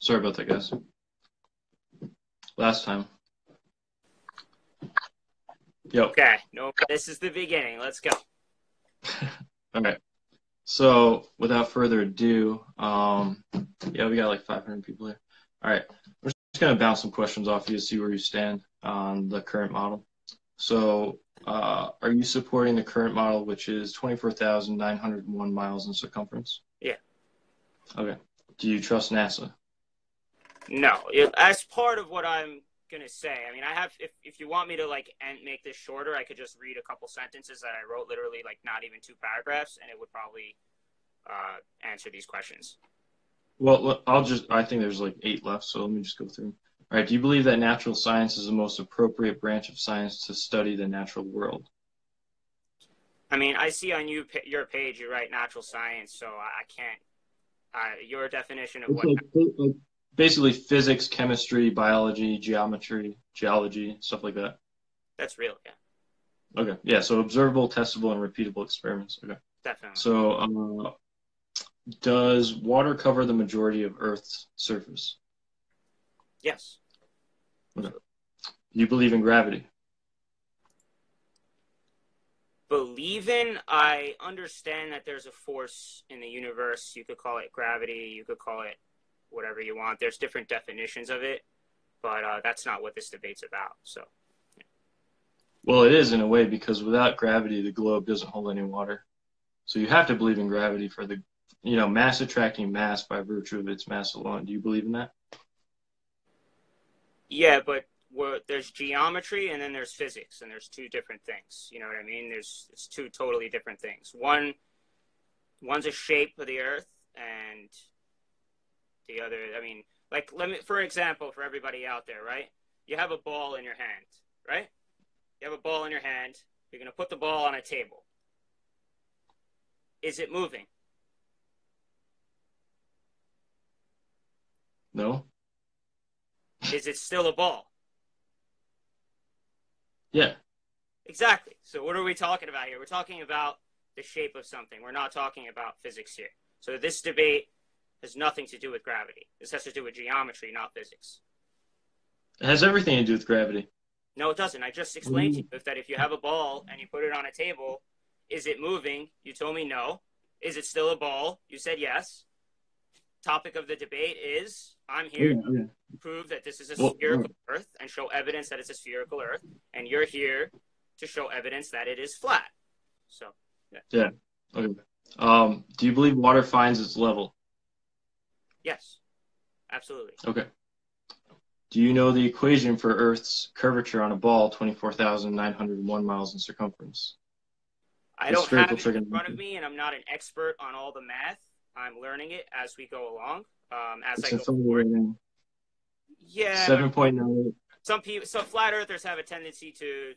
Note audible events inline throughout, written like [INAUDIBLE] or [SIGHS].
Sorry about that, guys. Last time. Yep. Okay. No, this is the beginning. Let's go. [LAUGHS] All right. So without further ado, um, yeah, we got like 500 people here. All right. We're just going to bounce some questions off you to see where you stand on the current model. So uh, are you supporting the current model, which is 24,901 miles in circumference? Yeah. Okay. Do you trust NASA? No. It, as part of what I'm gonna say, I mean, I have. If if you want me to like and make this shorter, I could just read a couple sentences that I wrote, literally like not even two paragraphs, and it would probably uh, answer these questions. Well, I'll just. I think there's like eight left, so let me just go through. All right. Do you believe that natural science is the most appropriate branch of science to study the natural world? I mean, I see on you your page you write natural science, so I can't. Uh, your definition of it's what like, like basically physics, chemistry, biology, geometry, geology, stuff like that. That's real, yeah. Okay, yeah. So observable, testable, and repeatable experiments. Okay. Definitely. So, uh, does water cover the majority of Earth's surface? Yes. Okay. You believe in gravity? Believe in, I understand that there's a force in the universe. You could call it gravity. You could call it whatever you want. There's different definitions of it, but uh, that's not what this debate's about. So. Yeah. Well, it is in a way because without gravity, the globe doesn't hold any water. So you have to believe in gravity for the, you know, mass attracting mass by virtue of its mass alone. Do you believe in that? Yeah, but there's geometry and then there's physics, and there's two different things. You know what I mean? There's it's two totally different things. One, one's a shape of the Earth, and the other. I mean, like let me, for example, for everybody out there, right? You have a ball in your hand, right? You have a ball in your hand. You're gonna put the ball on a table. Is it moving? No. Is it still a ball? Yeah. Exactly. So what are we talking about here? We're talking about the shape of something. We're not talking about physics here. So this debate has nothing to do with gravity. This has to do with geometry, not physics. It has everything to do with gravity. No, it doesn't. I just explained to you that if you have a ball and you put it on a table, is it moving? You told me no. Is it still a ball? You said yes. Topic of the debate is I'm here yeah, yeah. to prove that this is a well, spherical Earth and show evidence that it's a spherical Earth, and you're here to show evidence that it is flat. So, yeah. Yeah. Okay. Um, do you believe water finds its level? Yes, absolutely. Okay. Do you know the equation for Earth's curvature on a ball 24,901 miles in circumference? I don't have it in front of me, and I'm not an expert on all the math. I'm learning it as we go along. Um, as it's I go forward. Yeah. Seven point nine. Some people, some flat earthers have a tendency to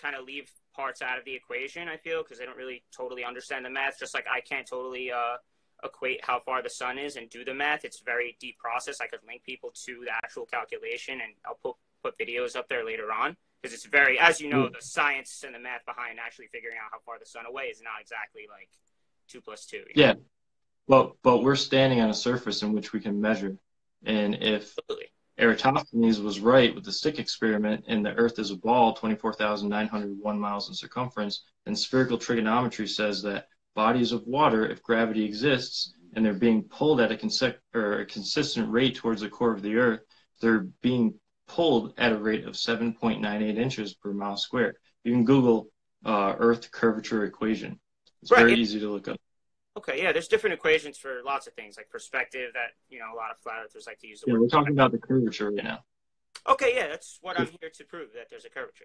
kind of leave parts out of the equation. I feel because they don't really totally understand the math. Just like I can't totally uh, equate how far the sun is and do the math. It's a very deep process. I could link people to the actual calculation, and I'll put put videos up there later on because it's very, as you know, hmm. the science and the math behind actually figuring out how far the sun away is not exactly like two plus two. Yeah, well, but we're standing on a surface in which we can measure, and if Absolutely. Eratosthenes was right with the stick experiment, and the Earth is a ball, twenty-four thousand nine hundred one miles in circumference, then spherical trigonometry says that bodies of water, if gravity exists, and they're being pulled at a, conse- or a consistent rate towards the core of the Earth, they're being pulled at a rate of 7.98 inches per mile squared. You can Google uh, Earth curvature equation. It's right. very easy to look up. Okay, yeah, there's different equations for lots of things, like perspective that you know a lot of flat earthers like to use. The yeah, word we're talking about the curvature right now. Okay, yeah, that's what I'm here to prove that there's a curvature.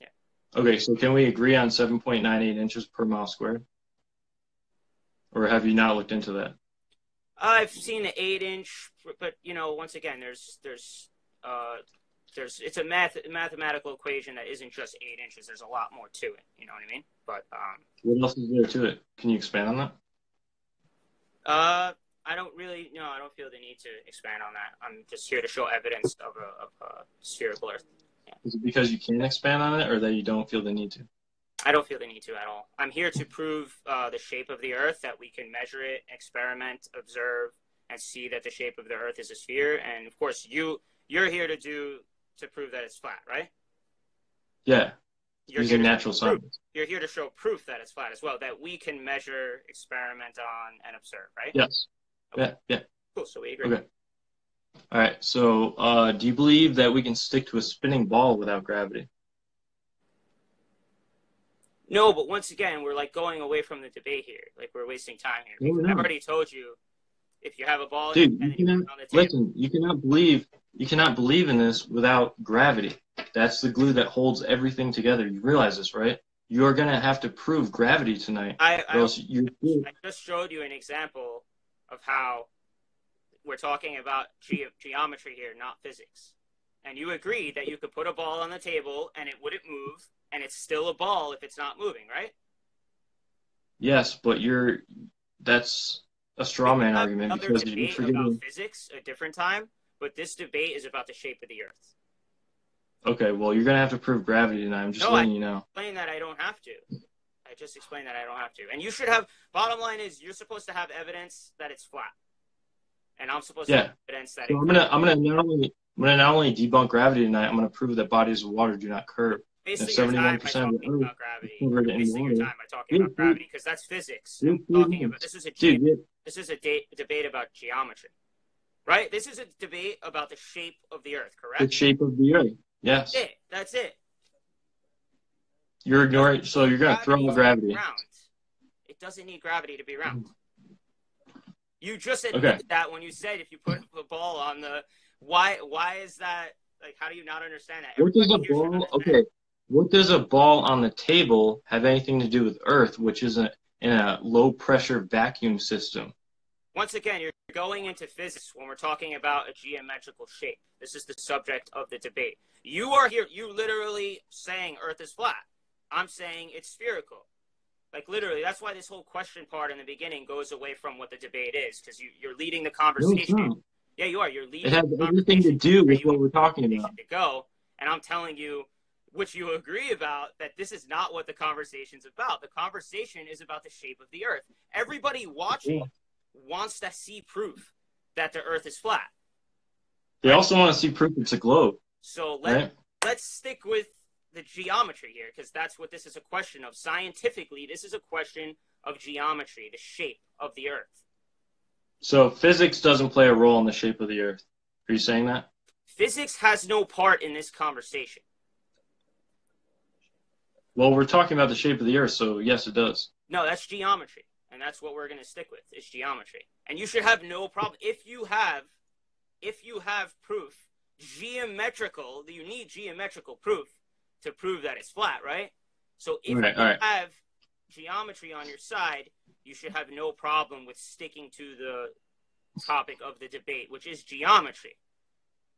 Yeah. Okay, so can we agree on 7.98 inches per mile squared? Or have you not looked into that? I've seen the eight inch, but you know, once again, there's there's uh, there's it's a math mathematical equation that isn't just eight inches. There's a lot more to it. You know what I mean? But um, what else is there to it? Can you expand on that? Uh, I don't really no, I don't feel the need to expand on that. I'm just here to show evidence of a, of a spherical Earth. Yeah. Is it because you can't expand on it, or that you don't feel the need to? I don't feel the need to at all. I'm here to prove uh, the shape of the Earth, that we can measure it, experiment, observe, and see that the shape of the Earth is a sphere. And of course, you you're here to do to prove that it's flat, right? Yeah. You're Using here to natural science. You're here to show proof that it's flat as well, that we can measure, experiment on, and observe, right? Yes. Yeah. Yeah. Cool. So we agree. Okay. All right. So, uh, do you believe that we can stick to a spinning ball without gravity? No, but once again, we're like going away from the debate here. Like we're wasting time here. No, we're I've already told you, if you have a ball Dude, you cannot on the table, listen. You cannot believe. You cannot believe in this without gravity. That's the glue that holds everything together. You realize this, right? You are gonna have to prove gravity tonight, I, I. I just showed you an example of how we're talking about ge- geometry here, not physics. And you agreed that you could put a ball on the table and it wouldn't move, and it's still a ball if it's not moving, right? Yes, but you're. That's a straw man argument another because you're debate forgetting. about physics a different time, but this debate is about the shape of the Earth. Okay, well, you're gonna have to prove gravity tonight. I'm just No, letting you know. Explain that I don't have to. I just explained that I don't have to. And you should have. Bottom line is, you're supposed to have evidence that it's flat, and I'm supposed to have evidence that So I'm gonna. I'm gonna not only. I'm gonna not only debunk gravity tonight. I'm gonna prove that bodies of water do not curve. Wasting your time by 71% of the talking about gravity. Wasting your time by talking about mm-hmm. gravity because that's physics. I'm mm-hmm. talking about this is a Dude, this is a da- debate about geometry, right? This is a debate about the shape of the Earth, correct? the shape of the Earth. Yes. That's it. That's it. You're ignoring. So you're gonna throw Gravity round. It doesn't need gravity to be mm-hmm. round. You just Okay. admitted that when you said if you put a ball on the why why is that like how do you not understand that? What does a Everybody here should ball? Okay. What does a ball on the table have anything to do with Earth, which is a, in a low pressure vacuum system? Once again, you're going into physics when we're talking about a geometrical shape. This is the subject of the debate. You are here, you literally saying Earth is flat. I'm saying it's spherical. Like literally, that's why this whole question part in the beginning goes away from what the debate is, because you, you're leading the conversation. not. yeah, you are. You're leading It has everything to do with what we're talking about. to go, and I'm telling you, which you agree about, that this is not what the conversation's about. The conversation is about the shape of the Earth. Everybody watching wants to see proof that the Earth is flat. They also want to see proof it's a globe, So let right? let's stick with the geometry here because that's what this is a question of. Scientifically, this is a question of geometry, the shape of the Earth. So physics doesn't play a role in the shape of the Earth. Are you saying that? Physics has no part in this conversation. Well, we're talking about the shape of the Earth, so yes, it does. No, that's geometry, and that's what we're going to stick with. Is geometry, and you should have no problem if you have, if you have proof, geometrical. You need geometrical proof to prove that it's flat, right? So if Right, you right. have geometry on your side, you should have no problem with sticking to the topic of the debate, which is geometry.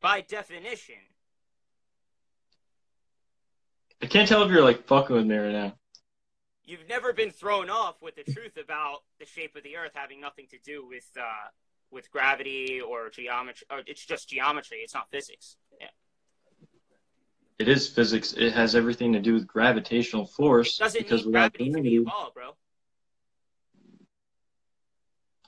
By definition, I can't tell if you're like fucking with me right now. you've never been thrown off with the truth about the shape of the earth having nothing to do with uh, with gravity or geometry or it's just geometry it's not physics yeah. It is physics. It has everything to do with gravitational it force. doesn't because need gravity to be a ball bro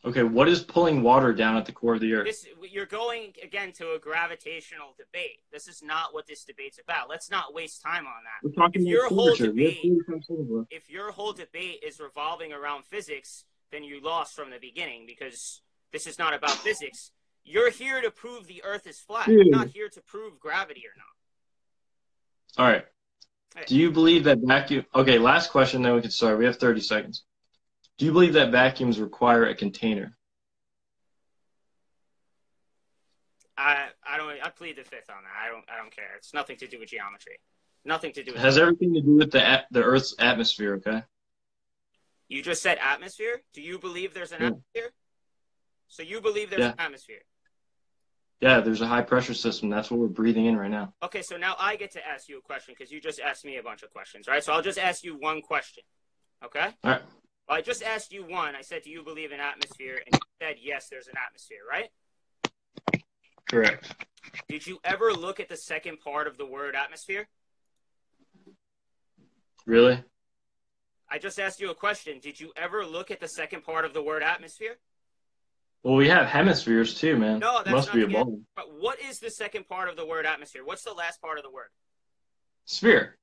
Okay, what is pulling water down at the core of the Earth? this you're going again to a gravitational debate this is not what this debate's about let's not waste time on that We're talking if your about whole curvature. Debate- 45 seconds left. if your whole debate is revolving around physics, then you lost from the beginning because this is not about physics. You're here to prove the Earth is flat. Dude. You're not here to prove gravity or not. All right. Hey. Do you believe that vacuum? Okay, last question, then we can start. We have 30 seconds. Do you believe that vacuums require a container? I I don't I plead the fifth on that. I don't I don't care. It's nothing to do with geometry. Nothing to do It with has everything to do with the the Earth's atmosphere. Okay. You just said atmosphere? Do you believe there's an Yeah. atmosphere? So you believe there's Yeah. an atmosphere. Yeah, there's a high pressure system. That's what we're breathing in right now. Okay, so now I get to ask you a question because you just asked me a bunch of questions, right? So I'll just ask you one question. Okay? All right. Well, I just asked you one. I said, Do you believe in atmosphere? And you said, Yes, there's an atmosphere, right? Correct. Did you ever look at the second part of the word atmosphere? Really? I just asked you a question. Did you ever look at the second part of the word atmosphere? Well, we have hemispheres too, man. No, that's Must not be a. But what is the second part of the word atmosphere? What's the last part of the word? Sphere.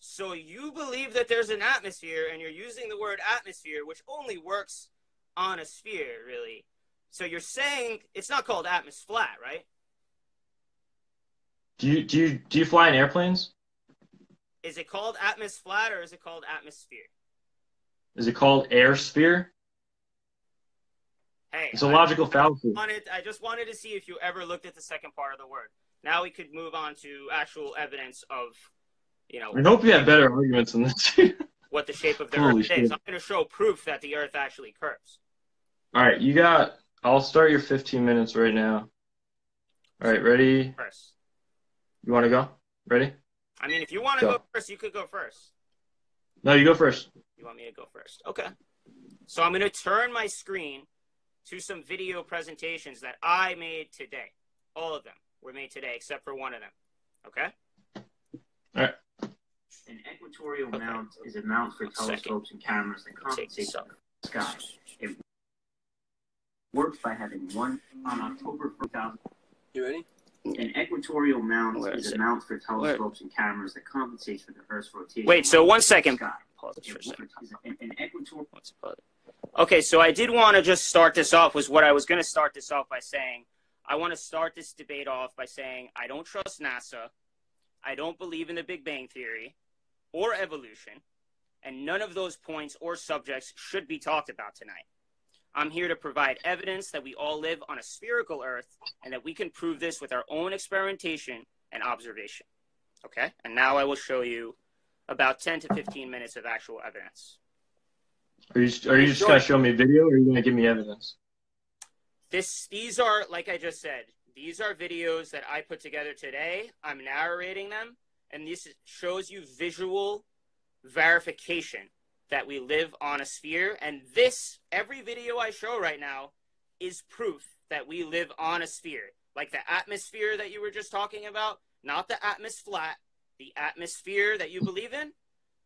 So you believe that there's an atmosphere, and you're using the word atmosphere, which only works on a sphere, really. So you're saying it's not called atmos flat, right? Do you do you do you fly in airplanes? Is it called atmos flat or is it called atmosphere? Is it called air sphere? Hey, It's a I- logical fallacy. wanted I just wanted to see if you ever looked at the second part of the word. Now we could move on to actual evidence of, you know, I hope you have better arguments than this. [LAUGHS] what the shape of the Holy Earth shit. is. I'm going to show proof that the Earth actually curves. All right, you got. I'll start your 15 minutes right now. All right, ready? First, You want to go? Ready? I mean, if you want to Go. go first, you could go first. No, you go first. You want me to go first? Okay. So I'm going to turn my screen to some video presentations that I made today. All of them were made today, except for one of them. Okay. An equatorial Okay. mount is a mount for One second. telescopes and cameras that Take compensate for the sky. It works by having one on October 2000. You ready? An equatorial mount Where is is a mount for telescopes and cameras that compensates for the Earth's rotation. Wait, so one second. Pause for a second. An, an equatorial Let's pause it. Okay, so I did want to just start this off. Was what I was going to start this off by saying. I want to start this debate off by saying I don't trust NASA. I don't believe in the Big Bang Theory or evolution, and none of those points or subjects should be talked about tonight. I'm here to provide evidence that we all live on a spherical Earth and that we can prove this with our own experimentation and observation. Okay? And now I will show you about 10 to 15 minutes of actual evidence. Are you are you just gonna show me video, or are you gonna give me evidence? this these are like i just said these are videos that i put together today i'm narrating them and this shows you visual verification that we live on a sphere. And this every video i show right now is proof that we live on a sphere. Like the atmosphere that you were just talking about not the atmosphere flat the atmosphere that you believe in.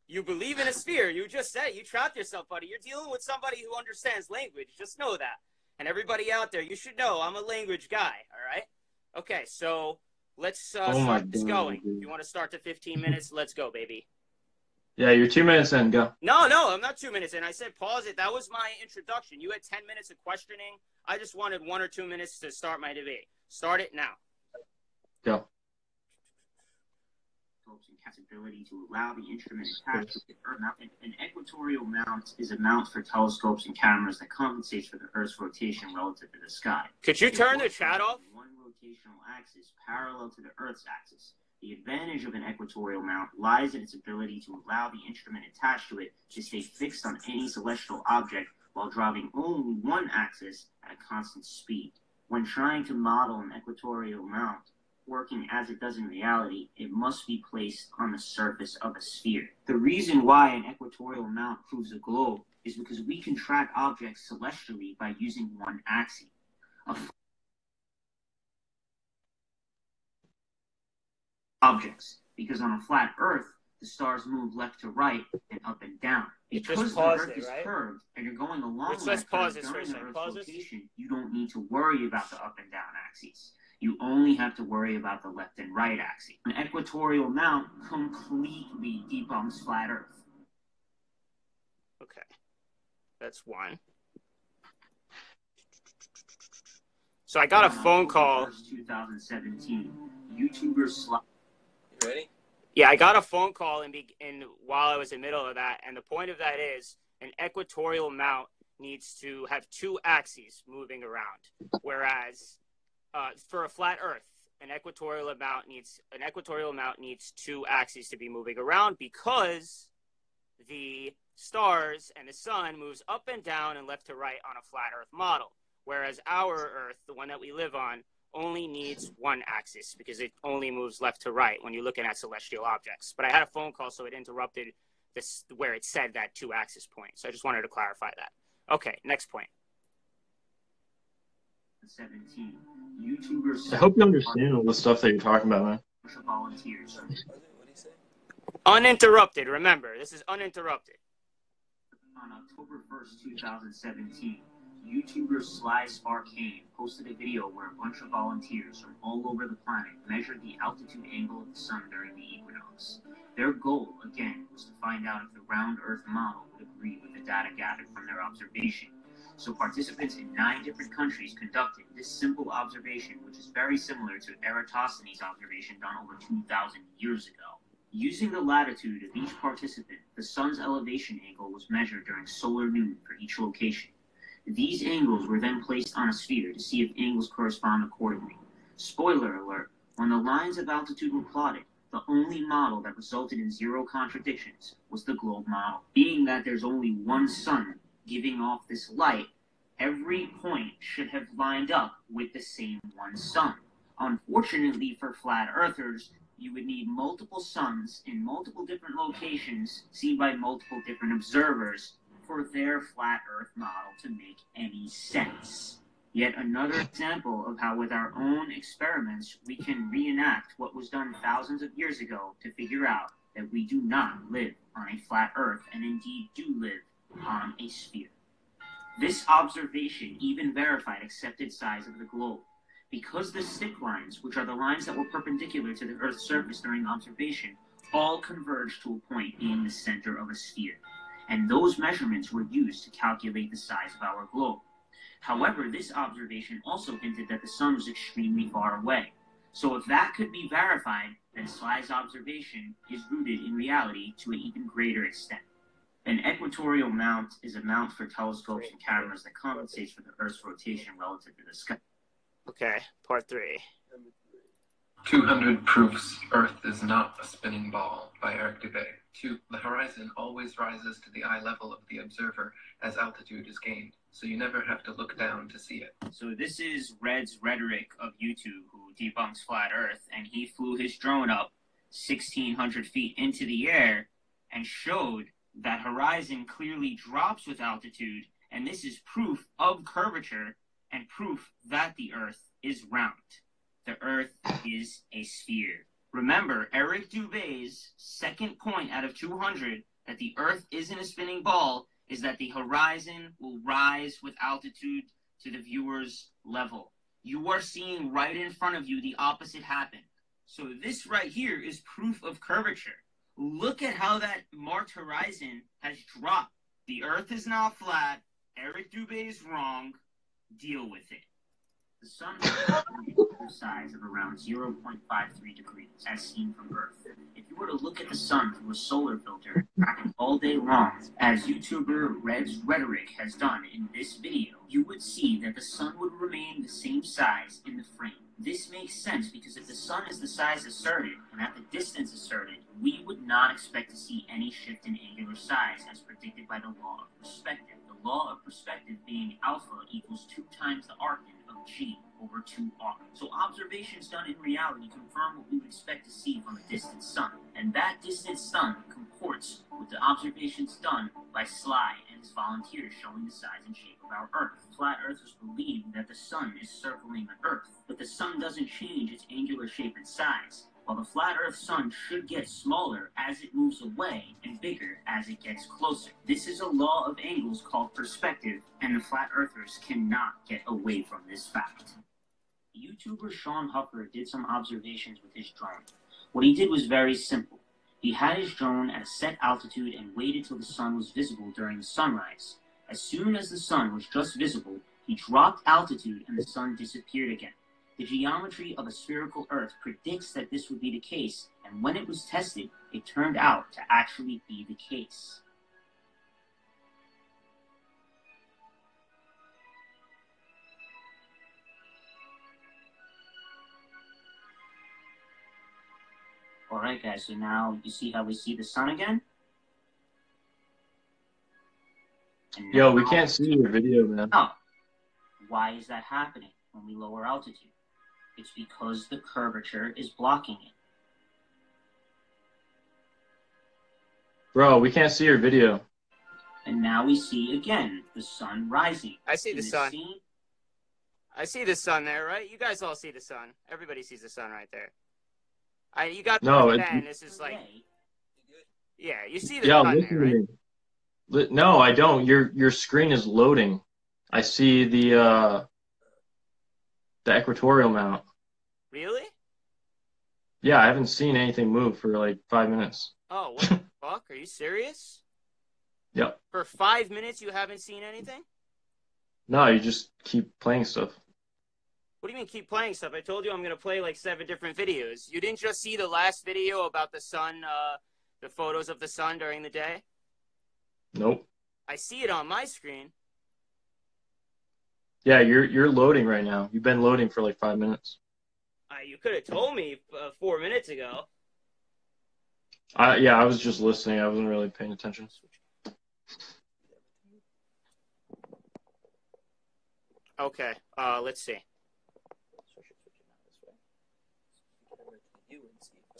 You believe in a sphere. You just said you trapped yourself buddy. You're dealing with somebody who understands language. Just know that. And everybody out there, you should know I'm a language guy. All right. Okay, so let's uh, Oh start this God, going. dude. You want to start the 15 minutes, let's go, baby. Yeah, you're two minutes in. Go. No, no, I'm not two minutes in. I said pause it. That was my introduction. You had 10 minutes of questioning. I just wanted one or two minutes to start my debate. Start it now. Go. Telescopes and has ability to allow the instrument attached to the Earth. An, equatorial mount is a mount for telescopes and cameras that compensates for the Earth's rotation relative to the sky. Could you It turn the chat off? One rotational axis parallel to the Earth's axis. The advantage of an equatorial mount lies in its ability to allow the instrument attached to it to stay fixed on any celestial object while driving only one axis at a constant speed. When trying to model an equatorial mount working as it does in reality, it must be placed on the surface of a sphere. The reason why an equatorial mount proves a globe is because we can track objects celestially by using one axis. A objects because on a flat Earth, the stars move left to right and up and down. Because the Earth it, is right? curved and you're going along that let's pause curve this for a during the second. Earth's this. rotation, you don't need to worry about the up and down axes. You only have to worry about the left and right axis. An equatorial mount completely debunks flat Earth. Okay. That's one. So I got a phone call. 2017, YouTuber Sly You ready? Yeah, I got a phone call in, be- in while I was in the middle of that, and the point of that is an equatorial mount needs to have two axes moving around, whereas uh, for a flat Earth, an equatorial mount needs an equatorial mount needs two axes to be moving around because the stars and the sun moves up and down and left to right on a flat Earth model, whereas our Earth, the one that we live on, only needs one axis because it only moves left to right when you're looking at celestial objects. But I had a phone call, so it interrupted this where it said that two axis point. So I just wanted to clarify that. Okay, next point. 17, YouTuber I hope you understand all the stuff that you're talking about, man. Sly volunteers. What did he say? Uninterrupted. Remember, this is uninterrupted. On October 1st, 2017, YouTuber Sly Sparkane posted a video where a bunch of volunteers from all over the planet measured the altitude angle of the sun during the equinox. Their goal, again, was to find out if the round Earth model would agree with the data gathered from their observation. So participants in nine different countries conducted this simple observation, which is very similar to Eratosthenes' observation done over 2,000 years ago. Using the latitude of each participant, the sun's elevation angle was measured during solar noon for each location. These angles were then placed on a sphere to see if angles correspond accordingly. Spoiler alert, when the lines of altitude were plotted, the only model that resulted in zero contradictions was the globe model. Being that there's only one sun giving off this light, every point should have lined up with the same one sun. Unfortunately for flat earthers, you would need multiple suns in multiple different locations seen by multiple different observers for their flat earth model to make any sense. Yet another example of how, with our own experiments, we can reenact what was done thousands of years ago to figure out that we do not live on a flat earth and indeed do live on a sphere. This observation even verified accepted size of the globe. Because the stick lines, which are the lines that were perpendicular to the Earth's surface during observation, all converged to a point being the center of a sphere. And those measurements were used to calculate the size of our globe. However, this observation also hinted that the sun was extremely far away. So if that could be verified, then Sly's observation is rooted in reality to an even greater extent. An equatorial mount is a mount for telescopes and cameras that compensates for the Earth's rotation relative to the sky. Okay, part three. 200 Proofs Earth is not a spinning ball by Eric Dubay. 2. The horizon always rises to the eye level of the observer as altitude is gained, so you never have to look down to see it. So this is Red's rhetoric of YouTube, who debunks flat Earth, and he flew his drone up 1,600 feet into the air and showed that horizon clearly drops with altitude, and this is proof of curvature and proof that the Earth is round. The Earth is a sphere. Remember, Eric Dubay's second point out of 200 that the Earth isn't a spinning ball is that the horizon will rise with altitude to the viewer's level. You are seeing right in front of you the opposite happen. So this right here is proof of curvature. Look at how that marked horizon has dropped. The Earth is not flat. Eric Dubay is wrong. Deal with it. The sun has [LAUGHS] a size of around 0.53 degrees, as seen from Earth. If you were to look at the sun through a solar filter, all day long, as YouTuber Red's Rhetoric has done in this video, you would see that the sun would remain the same size in the frame. This makes sense because if the sun is the size asserted and at the distance asserted, we would not expect to see any shift in angular size as predicted by the law of perspective. The law of perspective being alpha equals 2 times the arctan of g over 2r. So observations done in reality confirm what we would expect to see from a distant sun. And that distant sun with the observations done by Sly and his volunteers showing the size and shape of our Earth. Flat earthers believe that the sun is circling the Earth, but the sun doesn't change its angular shape and size. While the flat Earth sun should get smaller as it moves away and bigger as it gets closer. This is a law of angles called perspective, and the flat earthers cannot get away from this fact. YouTuber Sean Huffer did some observations with his drone. What he did was very simple. He had his drone at a set altitude and waited till the sun was visible during the sunrise. As soon as the sun was just visible, he dropped altitude and the sun disappeared again. The geometry of a spherical Earth predicts that this would be the case, and when it was tested, it turned out to actually be the case. Alright guys, so now you see how we see the sun again? And Yo, we can't see your video, man. Oh. Why is that happening when we lower altitude? It's because the curvature is blocking it. Bro, we can't see your video. And now we see again the sun rising. I see In the sun. scene, I see the sun there, right? You guys all see the sun. Everybody sees the sun right there. I you got No, the it-. This is like yeah, you see the sun listen there, right? Li- No, I don't. Your your screen is loading. I see the uh, the equatorial mount. Really? Yeah, I haven't seen anything move for like five minutes. Oh, what [LAUGHS] the fuck? Are you serious? Yep. For five minutes, you haven't seen anything? No, you just keep playing stuff. What do you mean keep playing stuff? I told you I'm gonna play like seven different videos. You didn't just see the last video about the sun, uh, the photos of the sun during the day. Nope. I see it on my screen. Yeah, you're you're loading right now. You've been loading for like five minutes. Uh, you could have told me uh, four minutes ago. I yeah, I was just listening. I wasn't really paying attention. Okay, uh, let's see.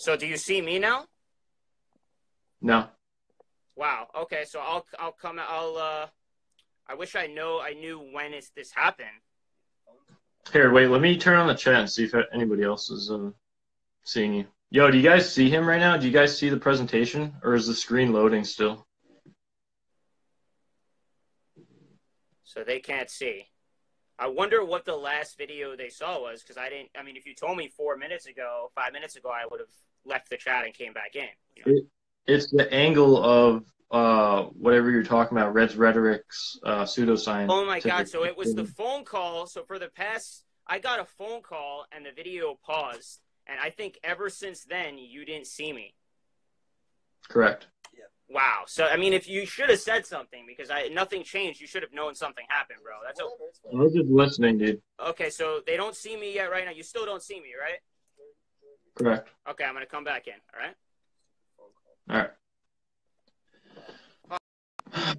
So, do you see me now? No. Wow. Okay, so I'll I'll come. I'll. uh I wish I know. I knew when is this happened. Here, wait. Let me turn on the chat and see if anybody else is uh, seeing you. Yo, do you guys see him right now? Do you guys see the presentation, or is the screen loading still? So they can't see. I wonder what the last video they saw was because I didn't. I mean, if you told me four minutes ago, five minutes ago, I would have left the chat and came back in. You know? It, it's the angle of uh, whatever you're talking about, Red's rhetoric's uh, pseudoscience. Oh my god! So it was the phone call. So for the past, I got a phone call and the video paused, and I think ever since then you didn't see me. Correct. Wow. So I mean, if you should have said something because I nothing changed, you should have known something happened, bro. That's Whatever, it's I was just listening, dude. okay. So they don't see me yet right now. You still don't see me, right? Correct. Okay, I'm gonna come back in. All right. All right. [SIGHS]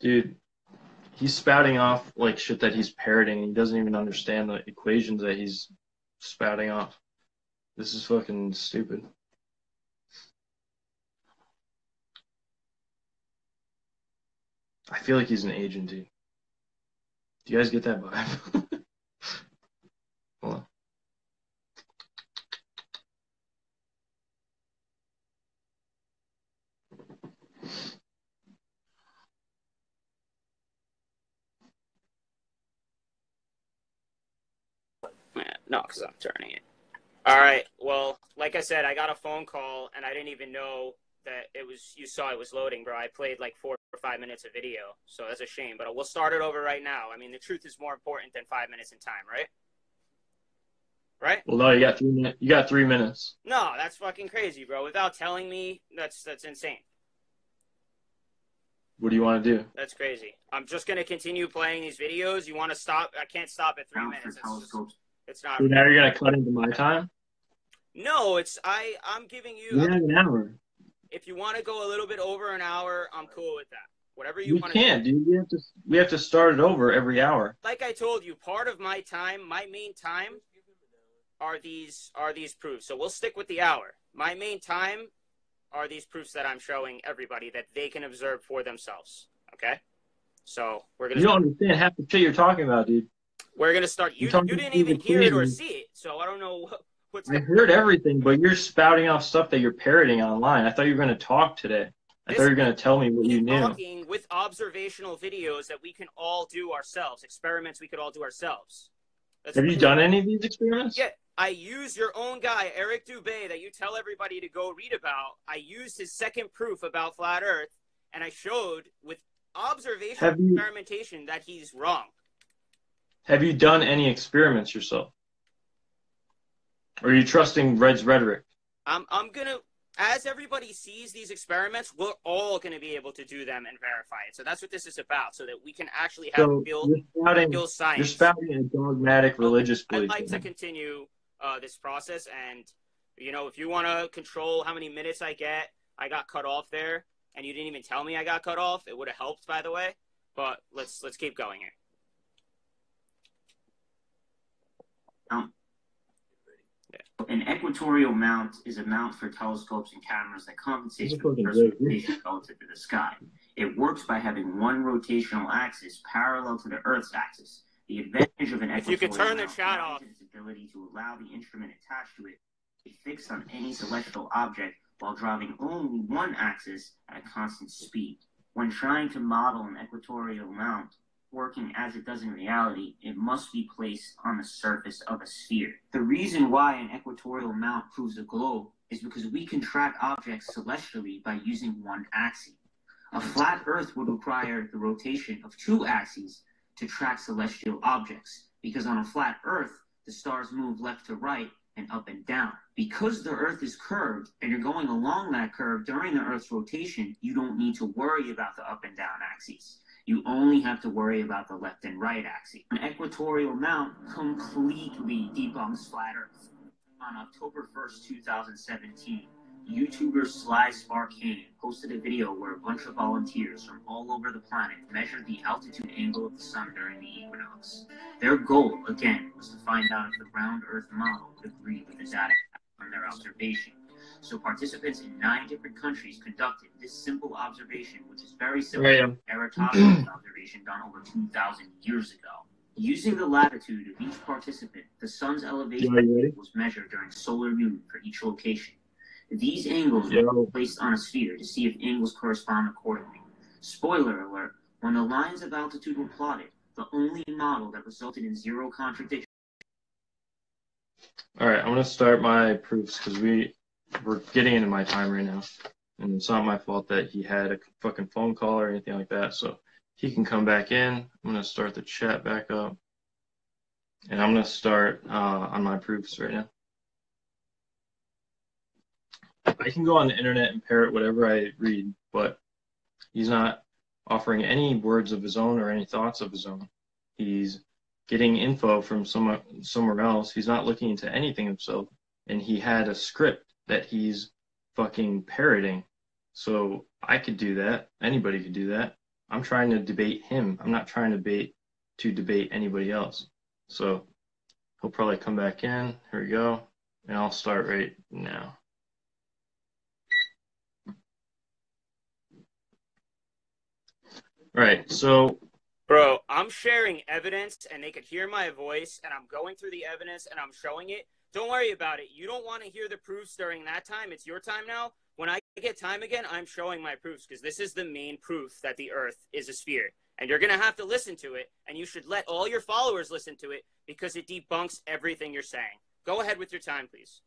Dude, he's spouting off like shit that he's parroting. He doesn't even understand the equations that he's spouting off. This is fucking stupid. I feel like he's an agent, dude. Do you guys get that vibe? [LAUGHS] Hold on. No, because I'm turning it. All right. Well, like I said, I got a phone call and I didn't even know that it was. You saw it was loading, bro. I played like four or five minutes of video, so that's a shame. But we'll start it over right now. I mean, the truth is more important than five minutes in time, right? Right? Well, no, you got three minutes. You got three minutes. No, that's fucking crazy, bro. Without telling me, that's that's insane. What do you want to do? That's crazy. I'm just gonna continue playing these videos. You want to stop? I can't stop at three minutes. It's, just, it's not. So now you're gonna cut into my time. No, it's I. I'm giving you. You have an hour. If you want to go a little bit over an hour, I'm cool with that. Whatever you We want to. can't, dude. We have to. We have to start it over every hour. Like I told you, part of my time, my main time, are these are these proofs. So we'll stick with the hour. My main time are these proofs that I'm showing everybody that they can observe for themselves. Okay. So we're gonna You don't understand half the shit you're talking about, dude. we're gonna start. You you didn't even hear it or see it, so I don't know what, what's. I heard everything, but you're spouting off stuff that you're parroting online. I thought you were gonna talk today. I thought you were gonna tell me what you knew. talking with observational videos that we can all do ourselves, experiments we could all do ourselves. That's Have you done any of these experiments? Yeah, I used your own guy, Eric Dubay, that you tell everybody to go read about. I used his second proof about flat Earth, and I showed with observational you- experimentation that he's wrong. Have you done any experiments yourself? Or are you trusting Red's rhetoric? I'm, I'm gonna, as everybody sees these experiments, we're all gonna be able to do them and verify it. So that's what this is about, so that we can actually have So real, you're spouting, real you're spouting a dogmatic religious I'd belief. like to continue uh, this process, and you know, if you want to control how many minutes I get, I got cut off there, and you didn't even tell me I got cut off. It would have helped, by the way. But let's let's keep going here. An equatorial mount is a mount for telescopes and cameras that compensates for the fucking Earth's great. rotation relative to the sky. It works by having one rotational axis parallel to the Earth's axis. The advantage of an If you could equatorial turn mount chat lies off. in its ability to allow the instrument attached to it to be fixed on any celestial object while driving only one axis at a constant speed. When trying to model an equatorial mount working as it does in reality, it must be placed on the surface of a sphere. The reason why an equatorial mount proves a globe is because we can track objects celestially by using one axis. A flat Earth would require the rotation of two axes to track celestial objects, because on a flat Earth, the stars move left to right and up and down. Because the Earth is curved and you're going along that curve during the Earth's rotation, you don't need to worry about the up and down axes. You only have to worry about the left and right axes. An equatorial mount completely debunks flat Earth. On October 1st, 2017, YouTuber Sly Sparkane posted a video where a bunch of volunteers from all over the planet measured the altitude angle of the sun during the equinox. Their goal, again, was to find out if the round Earth model would agree with the data from their observation. So participants in nine different countries conducted this simple observation, which is very similar Right, to Eratosthenes' [CLEARS THROAT] observation done over 2,000 years ago. Using the latitude of each participant, the sun's elevation ready? was measured during solar noon for each location. These angles Yo. were placed on a sphere to see if angles correspond accordingly. Spoiler alert, when the lines of altitude were plotted, the only model that resulted in zero contradiction All right, I'm gonna start my proofs because we we're getting into my time right now, and it's not my fault that he had a fucking phone call or anything like that. So he can come back in. I'm gonna start the chat back up, and I'm gonna start uh, on my proofs right now. I can go on the internet and parrot whatever I read, but he's not offering any words of his own or any thoughts of his own. He's getting info from somewhere somewhere else. He's not looking into anything himself, and he had a script that he's fucking parroting. So I could do that. Anybody could do that. I'm trying to debate him. I'm not trying to debate to debate anybody else. So he'll probably come back in. Here we go, and I'll start right now. Right. So Bro, I'm sharing evidence and they could hear my voice and I'm going through the evidence and I'm showing it. Don't worry about it. You don't want to hear the proofs during that time. It's your time now. When I get time again, I'm showing my proofs because this is the main proof that the earth is a sphere. And you're going to have to listen to it and you should let all your followers listen to it because it debunks everything you're saying. Go ahead with your time, please.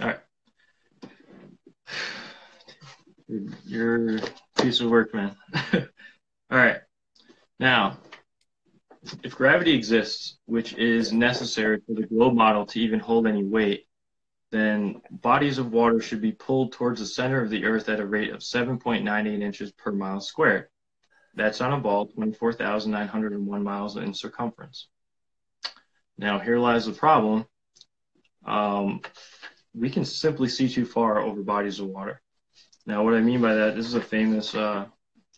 All right. You're a piece of work, man. [LAUGHS] All right. Now, if gravity exists, which is necessary for the globe model to even hold any weight, then bodies of water should be pulled towards the center of the Earth at a rate of 7.98 inches per mile squared. That's on a ball 24,901 miles in circumference. Now, here lies the problem. Um, we can simply see too far over bodies of water. Now, what I mean by that, this is a famous uh,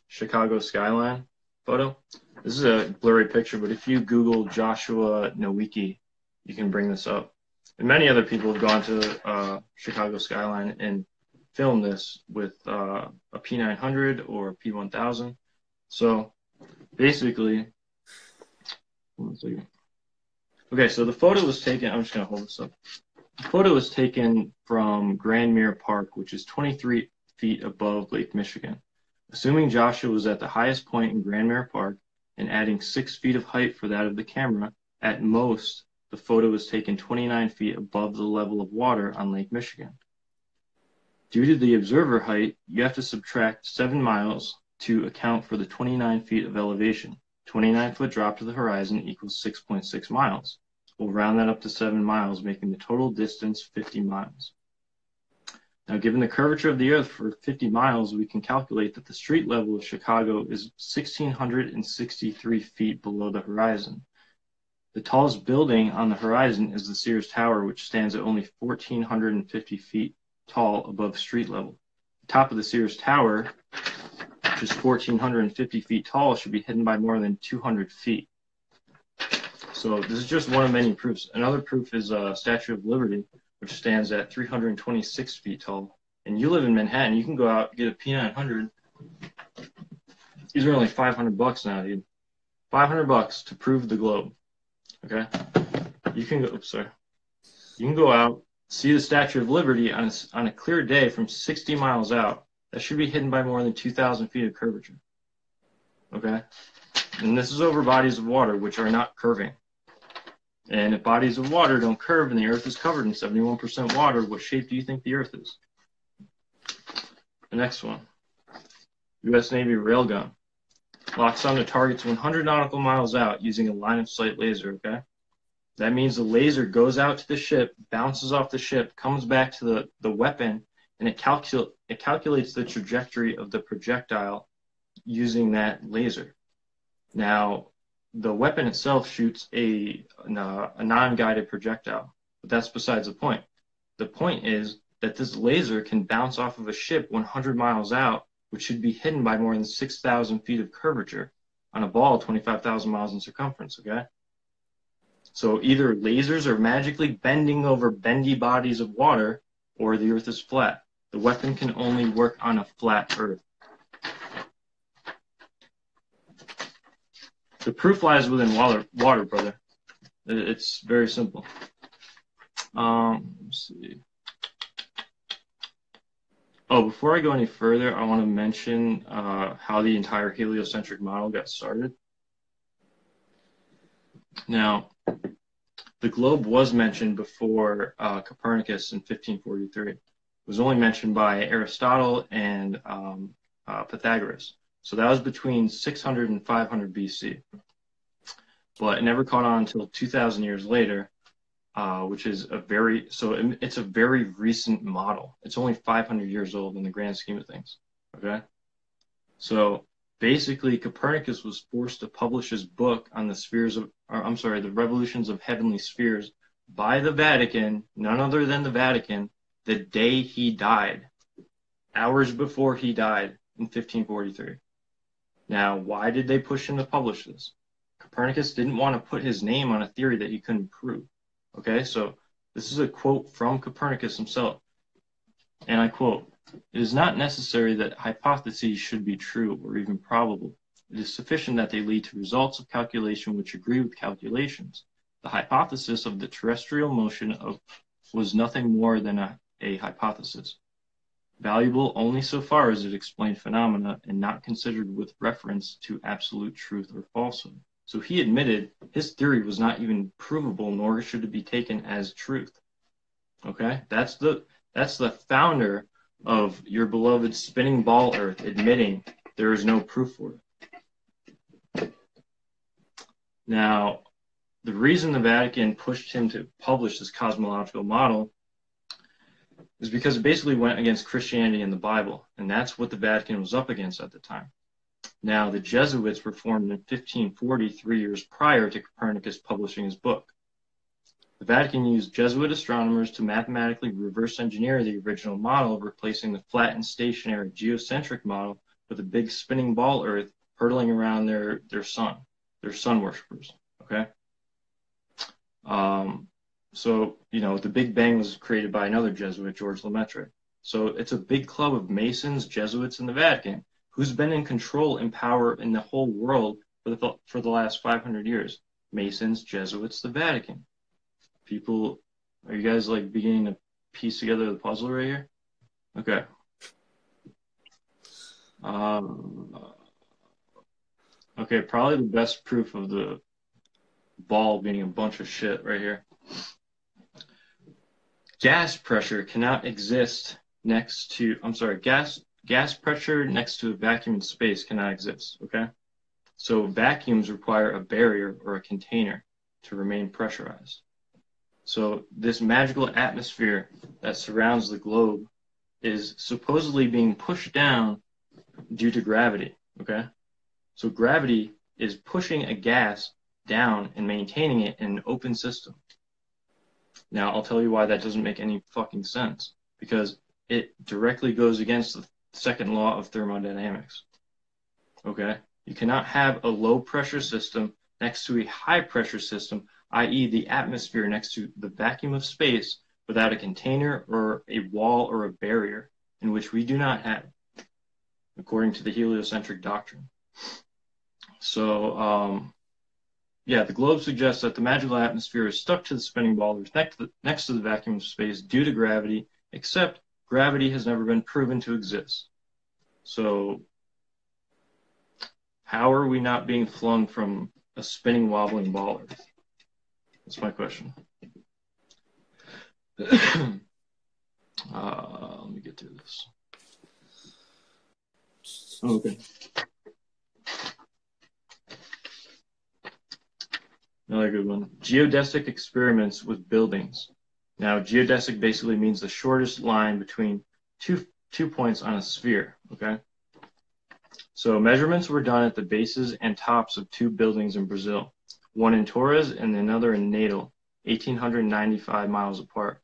Chicago skyline photo. This is a blurry picture, but if you Google Joshua Nowicki, you can bring this up. And many other people have gone to uh, Chicago skyline and filmed this with uh, a P900 or a P1000. So basically. Okay, so the photo was taken. I'm just gonna hold this up. The photo was taken from Grand Mere Park, which is 23 feet above Lake Michigan. Assuming Joshua was at the highest point in Grand Mere Park and adding six feet of height for that of the camera, at most, the photo was taken 29 feet above the level of water on Lake Michigan. Due to the observer height, you have to subtract seven miles to account for the 29 feet of elevation. 29 foot drop to the horizon equals 6.6 miles. We'll round that up to seven miles, making the total distance 50 miles. Now, given the curvature of the Earth for 50 miles, we can calculate that the street level of Chicago is 1,663 feet below the horizon. The tallest building on the horizon is the Sears Tower, which stands at only 1,450 feet tall above street level. The top of the Sears Tower, which is 1,450 feet tall, should be hidden by more than 200 feet. So this is just one of many proofs. Another proof is uh, Statue of Liberty, which stands at 326 feet tall. And you live in Manhattan, you can go out get a P900. These are only 500 bucks now, dude. 500 bucks to prove the globe. Okay, you can go. Oops, sorry. You can go out see the Statue of Liberty on a, on a clear day from 60 miles out, that should be hidden by more than 2,000 feet of curvature. Okay? And this is over bodies of water which are not curving. And if bodies of water don't curve and the Earth is covered in 71% water, what shape do you think the Earth is? The next one U.S. Navy railgun. Locks onto targets 100 nautical miles out using a line of sight laser, okay? That means the laser goes out to the ship, bounces off the ship, comes back to the, the weapon, and it, calcul- it calculates the trajectory of the projectile using that laser. Now, the weapon itself shoots a, uh, a non-guided projectile, but that's besides the point. The point is that this laser can bounce off of a ship 100 miles out, which should be hidden by more than 6,000 feet of curvature on a ball 25,000 miles in circumference, okay? So either lasers are magically bending over bendy bodies of water, or the Earth is flat. The weapon can only work on a flat Earth. The proof lies within water, water brother. It's very simple. Um, let's see. Oh, before I go any further, I want to mention uh, how the entire heliocentric model got started. Now, the globe was mentioned before uh, Copernicus in 1543. It was only mentioned by Aristotle and um, uh, Pythagoras. So that was between 600 and 500 BC. But it never caught on until 2,000 years later, uh, which is a very, so it's a very recent model. It's only 500 years old in the grand scheme of things. Okay. So basically, Copernicus was forced to publish his book on the spheres of, or, I'm sorry, the revolutions of heavenly spheres by the Vatican, none other than the Vatican, the day he died, hours before he died in 1543. Now, why did they push him to publish this? Copernicus didn't want to put his name on a theory that he couldn't prove. Okay, so this is a quote from Copernicus himself. And I quote It is not necessary that hypotheses should be true or even probable. It is sufficient that they lead to results of calculation which agree with calculations. The hypothesis of the terrestrial motion of was nothing more than a, a hypothesis valuable only so far as it explained phenomena and not considered with reference to absolute truth or falsehood. So he admitted his theory was not even provable, nor should it be taken as truth. Okay, that's the that's the founder of your beloved spinning ball Earth admitting there is no proof for it. Now, the reason the Vatican pushed him to publish this cosmological model is because it basically went against Christianity and the Bible, and that's what the Vatican was up against at the time. Now, the Jesuits were formed in 1540, three years prior to Copernicus publishing his book. The Vatican used Jesuit astronomers to mathematically reverse engineer the original model, replacing the flat and stationary geocentric model with a big spinning ball Earth hurtling around their, their sun, their sun worshippers. Okay? Um, so, you know, the Big Bang was created by another Jesuit, George Lemaitre. So it's a big club of Masons, Jesuits, and the Vatican who's been in control and power in the whole world for the, for the last 500 years. Masons, Jesuits, the Vatican. People, are you guys like beginning to piece together the puzzle right here? Okay. Um, okay, probably the best proof of the ball being a bunch of shit right here. Gas pressure cannot exist next to, I'm sorry, gas, gas pressure next to a vacuum in space cannot exist, okay? So vacuums require a barrier or a container to remain pressurized. So this magical atmosphere that surrounds the globe is supposedly being pushed down due to gravity, okay? So gravity is pushing a gas down and maintaining it in an open system. Now, I'll tell you why that doesn't make any fucking sense. Because it directly goes against the second law of thermodynamics. Okay? You cannot have a low pressure system next to a high pressure system, i.e., the atmosphere next to the vacuum of space, without a container or a wall or a barrier, in which we do not have, according to the heliocentric doctrine. So, um, yeah, the globe suggests that the magical atmosphere is stuck to the spinning ball next to the, next to the vacuum of space due to gravity, except gravity has never been proven to exist. So, how are we not being flung from a spinning, wobbling ball Earth? That's my question. [CLEARS THROAT] uh, let me get through this. Okay. Another good one. Geodesic experiments with buildings. Now, geodesic basically means the shortest line between two two points on a sphere. Okay. So measurements were done at the bases and tops of two buildings in Brazil, one in Torres and another in Natal, 1,895 miles apart.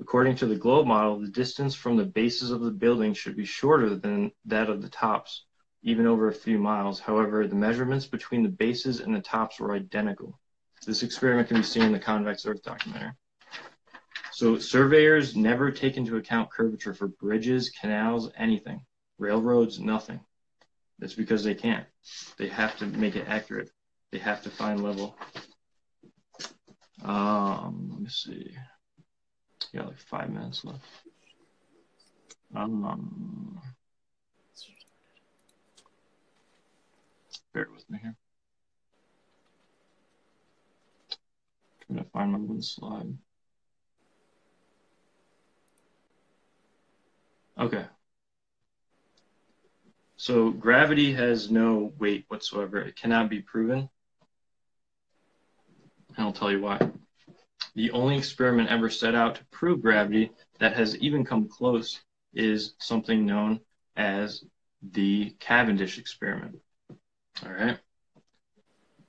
According to the globe model, the distance from the bases of the building should be shorter than that of the tops, even over a few miles. However, the measurements between the bases and the tops were identical. This experiment can be seen in the convex Earth documentary. So surveyors never take into account curvature for bridges, canals, anything. Railroads, nothing. That's because they can't. They have to make it accurate. They have to find level. Um, let me see. Got like five minutes left. Um, bear with me here. Trying to find my one slide. Okay. So gravity has no weight whatsoever. It cannot be proven. And I'll tell you why. The only experiment ever set out to prove gravity that has even come close is something known as the Cavendish experiment. All right.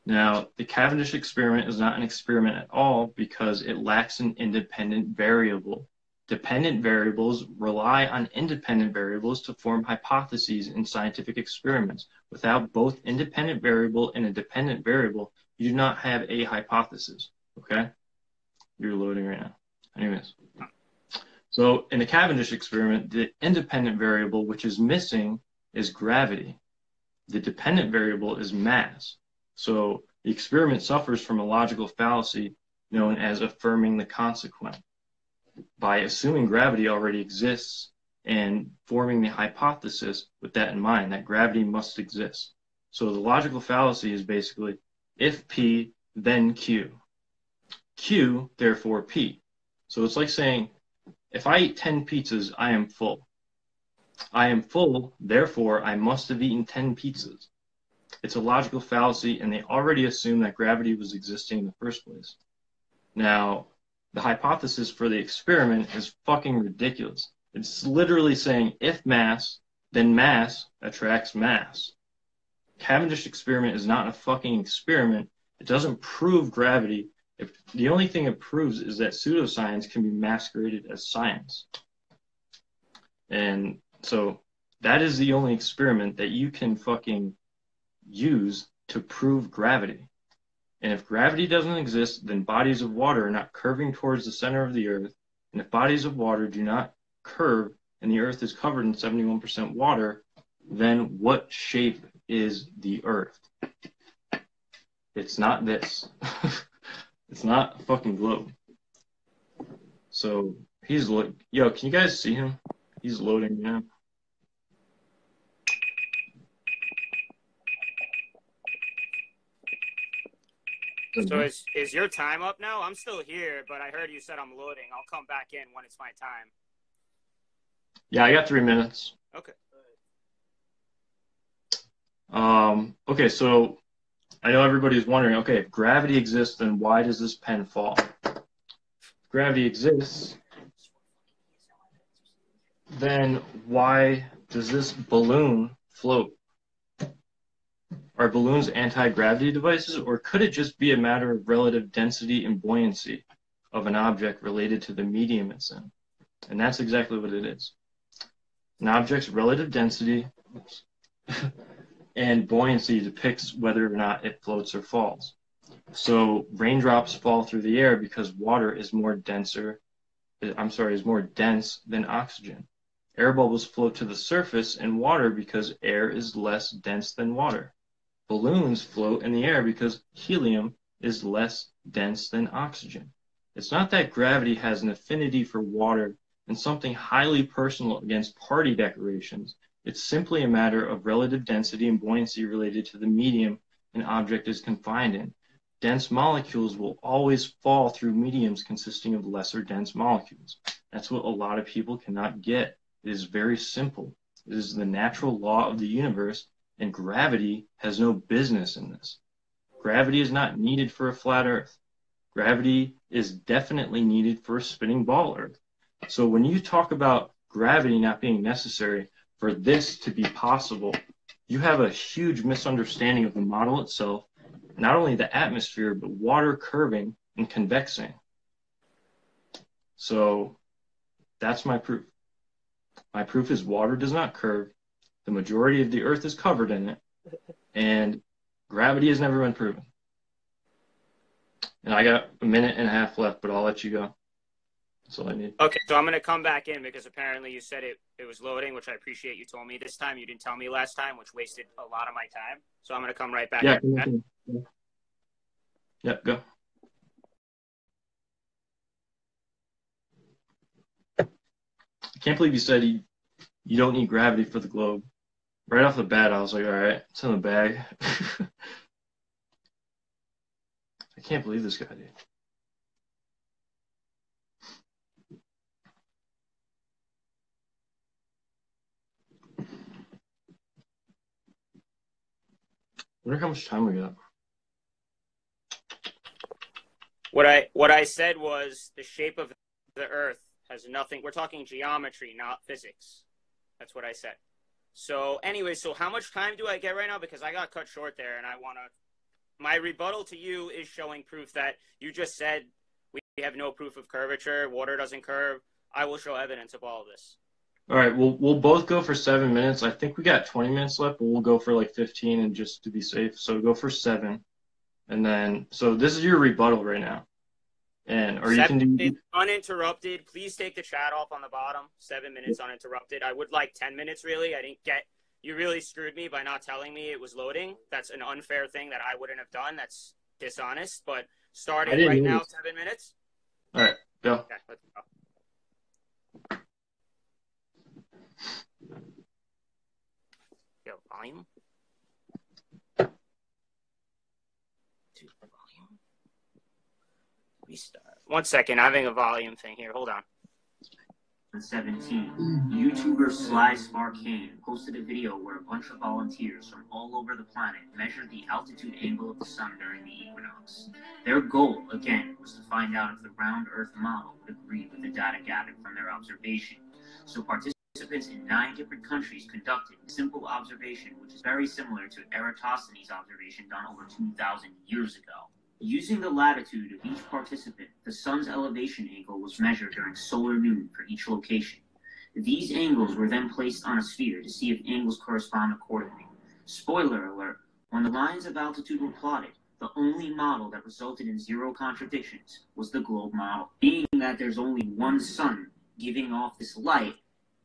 Now, the Cavendish experiment is not an experiment at all because it lacks an independent variable. Dependent variables rely on independent variables to form hypotheses in scientific experiments. Without both independent variable and a dependent variable, you do not have a hypothesis. Okay? You're loading right now. Anyways. So in the Cavendish experiment, the independent variable which is missing is gravity the dependent variable is mass. So the experiment suffers from a logical fallacy known as affirming the consequent. By assuming gravity already exists and forming the hypothesis with that in mind, that gravity must exist. So the logical fallacy is basically if P, then Q. Q, therefore P. So it's like saying, if I eat 10 pizzas, I am full. I am full, therefore I must have eaten 10 pizzas. It's a logical fallacy, and they already assume that gravity was existing in the first place. Now, the hypothesis for the experiment is fucking ridiculous. It's literally saying if mass, then mass attracts mass. Cavendish experiment is not a fucking experiment. It doesn't prove gravity. If the only thing it proves is that pseudoscience can be masqueraded as science. And so that is the only experiment that you can fucking use to prove gravity. And if gravity doesn't exist, then bodies of water are not curving towards the center of the earth. And if bodies of water do not curve and the earth is covered in 71% water, then what shape is the earth? It's not this. [LAUGHS] it's not a fucking globe. So he's look. Yo, can you guys see him? He's loading now. So is is your time up now? I'm still here, but I heard you said I'm loading. I'll come back in when it's my time. Yeah, I got three minutes. Okay. Um, okay, so I know everybody's wondering, okay, if gravity exists, then why does this pen fall? If gravity exists, then why does this balloon float? Are balloons anti-gravity devices, or could it just be a matter of relative density and buoyancy of an object related to the medium it's in? And that's exactly what it is. An object's relative density [LAUGHS] and buoyancy depicts whether or not it floats or falls. So raindrops fall through the air because water is more denser, I'm sorry, is more dense than oxygen. Air bubbles float to the surface in water because air is less dense than water. Balloons float in the air because helium is less dense than oxygen. It's not that gravity has an affinity for water and something highly personal against party decorations. It's simply a matter of relative density and buoyancy related to the medium an object is confined in. Dense molecules will always fall through mediums consisting of lesser dense molecules. That's what a lot of people cannot get. It is very simple. It is the natural law of the universe, and gravity has no business in this. Gravity is not needed for a flat Earth. Gravity is definitely needed for a spinning ball Earth. So when you talk about gravity not being necessary for this to be possible, you have a huge misunderstanding of the model itself, not only the atmosphere, but water curving and convexing. So that's my proof. My proof is water does not curve. The majority of the earth is covered in it, and gravity has never been proven. And I got a minute and a half left, but I'll let you go. That's all I need. Okay, so I'm going to come back in because apparently you said it, it was loading, which I appreciate you told me this time. You didn't tell me last time, which wasted a lot of my time. So I'm going to come right back. Yeah. in. Yeah. Yep. Go. I can't believe you said you, you don't need gravity for the globe. Right off the bat, I was like, all right, it's in the bag. [LAUGHS] I can't believe this guy, dude. wonder how much time we got. What I what I said was the shape of the Earth has nothing. We're talking geometry, not physics. That's what I said. So anyway, so how much time do I get right now? Because I got cut short there, and I want to. My rebuttal to you is showing proof that you just said we have no proof of curvature. Water doesn't curve. I will show evidence of all of this. All right, we'll we'll both go for seven minutes. I think we got 20 minutes left, but we'll go for like 15 and just to be safe. So go for seven, and then so this is your rebuttal right now, and or Seven you can do uninterrupted. Please take the chat off on the bottom. Seven minutes uninterrupted. I would like ten minutes. Really, I didn't get. You really screwed me by not telling me it was loading. That's an unfair thing that I wouldn't have done. That's dishonest. But starting right now, seven minutes. all right. Go. Okay, let's go. Yo, volume. Dude, volume. Restart. One second, i having a volume thing here. Hold on. 2017, YouTuber Sly Sparkane posted a video where a bunch of volunteers from all over the planet measured the altitude angle of the sun during the equinox. Their goal, again, was to find out if the round Earth model would agree with the data gathered from their observation. So participants in nine different countries conducted a simple observation, which is very similar to Eratosthenes' observation done over 2,000 years ago. Using the latitude of each participant, the sun's elevation angle was measured during solar noon for each location. These angles were then placed on a sphere to see if angles correspond accordingly. Spoiler alert, when the lines of altitude were plotted, the only model that resulted in zero contradictions was the globe model. Being that there's only one sun giving off this light,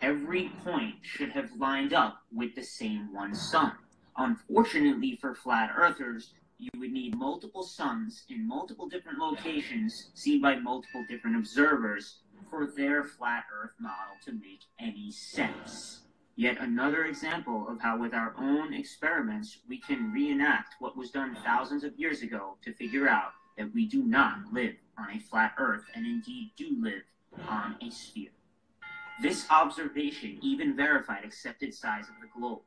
every point should have lined up with the same one sun. Unfortunately for flat earthers, you would need multiple suns in multiple different locations seen by multiple different observers for their flat earth model to make any sense. Yet another example of how, with our own experiments, we can reenact what was done thousands of years ago to figure out that we do not live on a flat earth and indeed do live on a sphere. This observation even verified accepted size of the globe.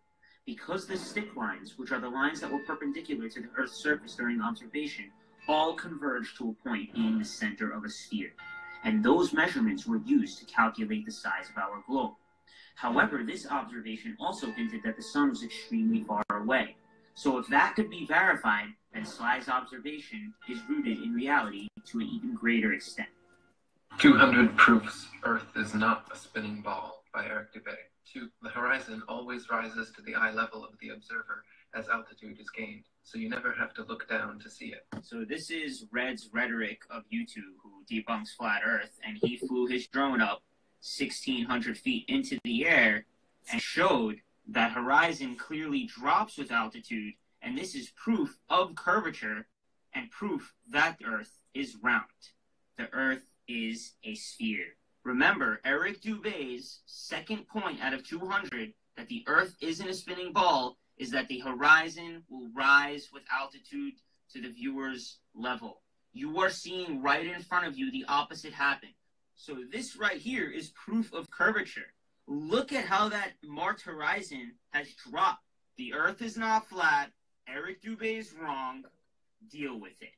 Because the stick lines, which are the lines that were perpendicular to the Earth's surface during observation, all converge to a point in the center of a sphere. And those measurements were used to calculate the size of our globe. However, this observation also hinted that the sun was extremely far away. So if that could be verified, then Sly's observation is rooted in reality to an even greater extent. 200 Proofs Earth is not a spinning ball by Eric Dubay. 2. The horizon always rises to the eye level of the observer as altitude is gained, so you never have to look down to see it. So this is Red's rhetoric of YouTube, who debunks flat Earth, and he flew his drone up 1,600 feet into the air and showed that horizon clearly drops with altitude And this is proof of curvature and proof that Earth is round. The Earth is a sphere. Remember, Eric Dubay's second point out of 200 that the Earth isn't a spinning ball is that the horizon will rise with altitude to the viewer's level. You are seeing right in front of you the opposite happen. So this right here is proof of curvature. Look at how that marked horizon has dropped. The Earth is not flat. Eric Dubé is wrong. Deal with it.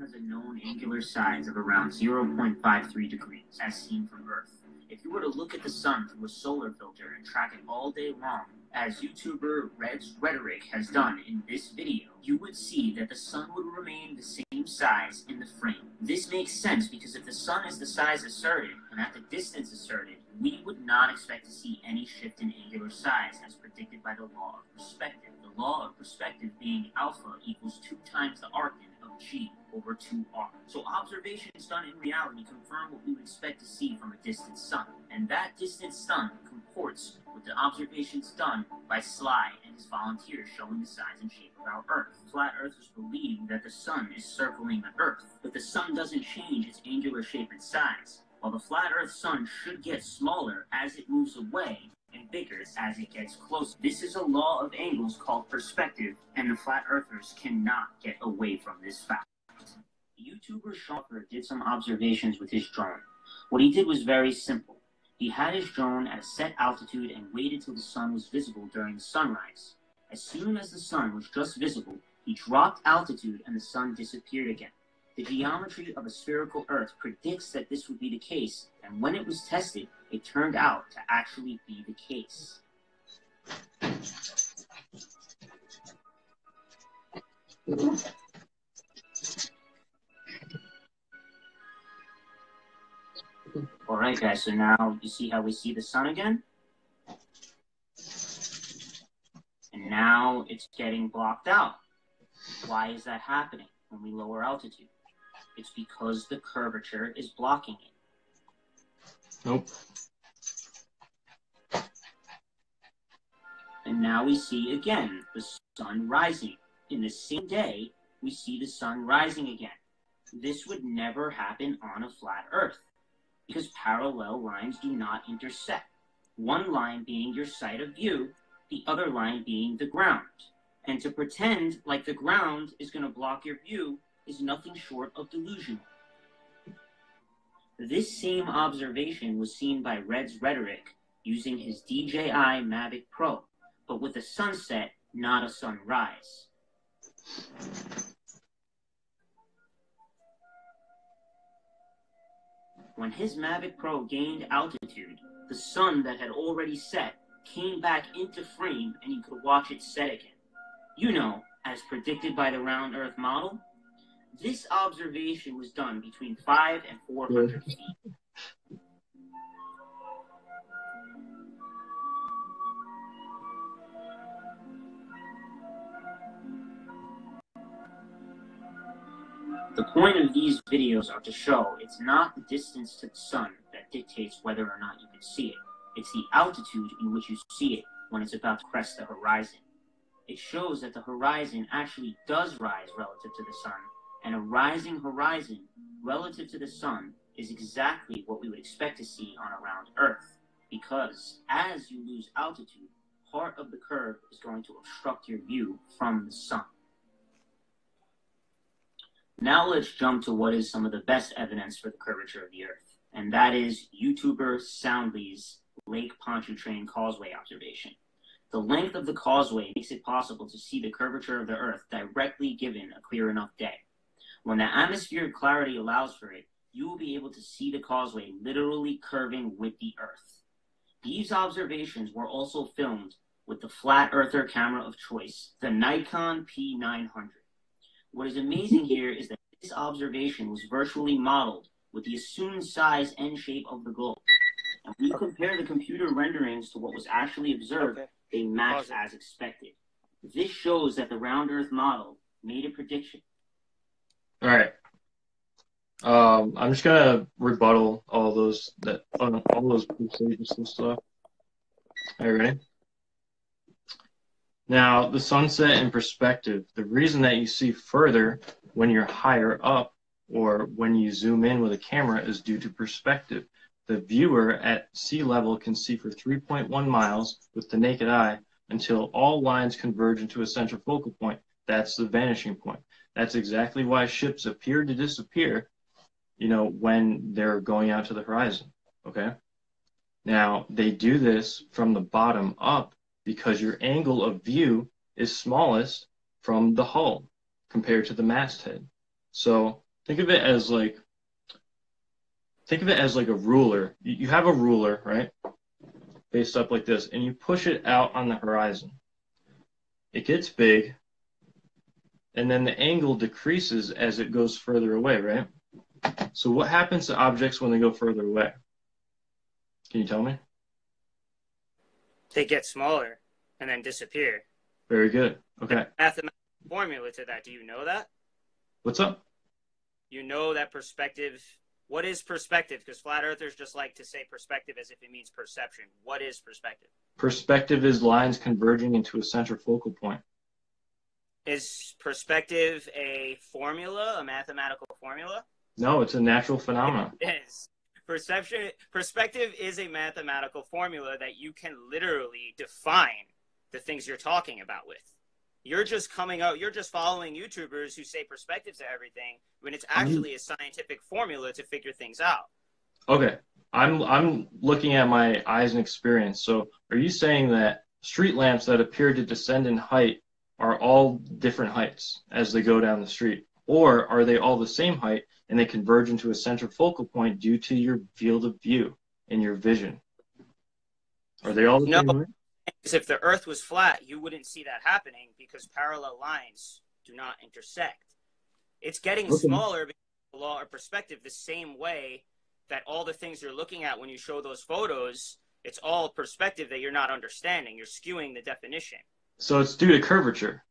Has a known angular size of around 0.53 degrees, as seen from Earth. If you were to look at the sun through a solar filter and track it all day long, as YouTuber Red's Rhetoric has done in this video, you would see that the sun would remain the same size in the frame. This makes sense because if the sun is the size asserted and at the distance asserted, we would not expect to see any shift in angular size as predicted by the law of perspective. The law of perspective being alpha equals 2 times the arctan of g over 2r. So observations done in reality confirm what we would expect to see from a distant sun. And that distant sun comports with the observations done by Sly and his volunteers showing the size and shape of our Earth. Flat earthers believe that the sun is circling the Earth, but the sun doesn't change its angular shape and size. While the flat Earth sun should get smaller as it moves away, and bigger as it gets closer. This is a law of angles called perspective, and the flat earthers cannot get away from this fact. YouTuber Shocker did some observations with his drone. What he did was very simple. He had his drone at a set altitude and waited till the sun was visible during the sunrise. As soon as the sun was just visible, he dropped altitude and the sun disappeared again. The geometry of a spherical Earth predicts that this would be the case, and when it was tested, it turned out to actually be the case. All right, guys, so now you see how we see the sun again? And now it's getting blocked out. Why is that happening when we lower altitude? It's because the curvature is blocking it. Nope. And now we see again the sun rising. In the same day, we see the sun rising again. This would never happen on a flat earth because parallel lines do not intersect. One line being your side of view, the other line being the ground. And to pretend like the ground is going to block your view is nothing short of delusional. This same observation was seen by Red's Rhetoric using his DJI Mavic Pro, but with a sunset, not a sunrise. When his Mavic Pro gained altitude, the sun that had already set came back into frame and you could watch it set again. You know, as predicted by the round Earth model, this observation was done between 5 and 400 feet. The point of these videos are to show it's not the distance to the sun that dictates whether or not you can see it. It's the altitude in which you see it when it's about to crest the horizon. It shows that the horizon actually does rise relative to the sun, and a rising horizon relative to the sun is exactly what we would expect to see on a round Earth, because as you lose altitude, part of the curve is going to obstruct your view from the sun. Now let's jump to what is some of the best evidence for the curvature of the Earth, and that is YouTuber Soundly's Lake Pontchartrain Causeway observation. The length of the causeway makes it possible to see the curvature of the Earth directly given a clear enough day. When the atmospheric clarity allows for it, you will be able to see the causeway literally curving with the Earth. These observations were also filmed with the flat earther camera of choice, the Nikon P900. What is amazing here is that this observation was virtually modeled with the assumed size and shape of the globe. And when you compare the computer renderings to what was actually observed, Okay. they match Pause as expected. This shows that the round Earth model made a prediction. All right. Um, I'm just gonna rebuttal all those that all all those proofs that you just listed. Are you ready? Now, the sunset in perspective, the reason that you see further when you're higher up or when you zoom in with a camera is due to perspective. The viewer at sea level can see for 3.1 miles with the naked eye until all lines converge into a central focal point. That's the vanishing point. That's exactly why ships appear to disappear, you know, when they're going out to the horizon. Okay. Now, they do this from the bottom up because your angle of view is smallest from the hull compared to the masthead. So think of it as like think of it as like a ruler. You have a ruler, right? Faced up like this, and you push it out on the horizon. It gets big, and then the angle decreases as it goes further away, right? So what happens to objects when they go further away? Can you tell me? They get smaller and then disappear. Very good. Okay. Mathematical formula to that. Do you know that? What's up? You know that perspective. What is perspective? Because flat earthers just like to say perspective as if it means perception. What is perspective? Perspective is lines converging into a central focal point. Is perspective a formula, a mathematical formula? No, it's a natural phenomenon. It is. Perception perspective is a mathematical formula that you can literally define the things you're talking about with. You're just coming out, you're just following YouTubers who say perspective to everything when it's mm-hmm. actually a scientific formula to figure things out. Okay. I'm I'm looking at my eyes and experience. So are you saying that street lamps that appear to descend in height are all different heights as they go down the street? Or are they all the same height and they converge into a central focal point due to your field of view and your vision? Are they all the No. same? If the earth was flat, you wouldn't see that happening because parallel lines do not intersect. It's getting Okay. smaller because of the law of perspective the same way that all the things you're looking at when you show those photos, it's all perspective that you're not understanding. You're skewing the definition. So it's due to curvature.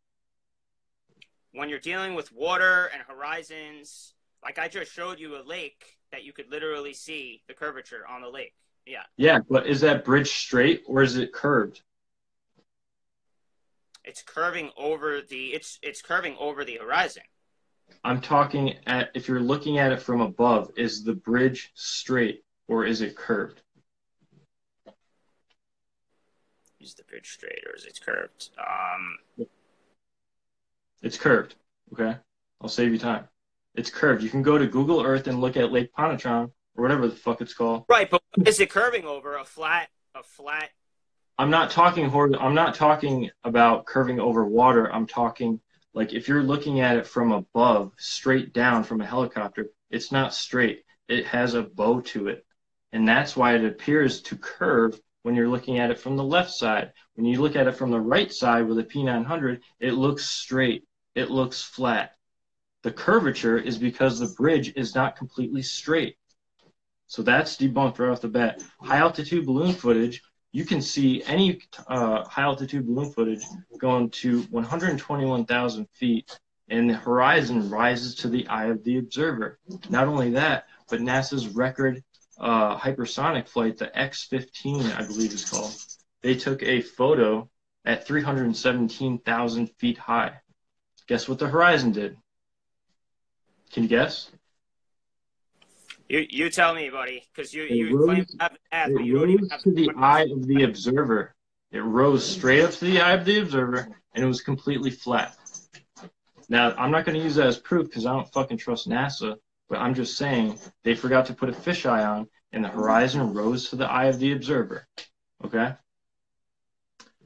When you're dealing with water and horizons, like I just showed you a lake that you could literally see the curvature on the lake. Yeah. Yeah, but is that bridge straight or is it curved? It's curving over the it's it's curving over the horizon. I'm talking at if you're looking at it from above, is the bridge straight or is it curved? Is the bridge straight or is it curved? Um, It's curved. Okay? I'll save you time. It's curved. You can go to Google Earth and look at Lake Ponetron or whatever the fuck it's called. right, but is it curving over? A flat, a flat. I'm not talking hor- I'm not talking about curving over water. I'm talking like if you're looking at it from above, straight down from a helicopter, it's not straight. It has a bow to it. And that's why it appears to curve when you're looking at it from the left side. When you look at it from the right side with a P900, it looks straight. It looks flat. The curvature is because the bridge is not completely straight. So that's debunked right off the bat. High altitude balloon footage you can see any uh, high altitude balloon footage going to 121,000 feet, and the horizon rises to the eye of the observer. Not only that, but NASA's record uh, hypersonic flight, the X 15, I believe it's called, they took a photo at 317,000 feet high. Guess what the horizon did? Can you guess? You you tell me, buddy, because you It you rose- claim to have the math, but It you don't even rose have to the eye of the observer. It rose straight up to the eye of the observer, and it was completely flat. Now, I'm not going to use that as proof because I don't fucking trust NASA, but I'm just saying they forgot to put a fisheye on, and the horizon rose to the eye of the observer. Okay?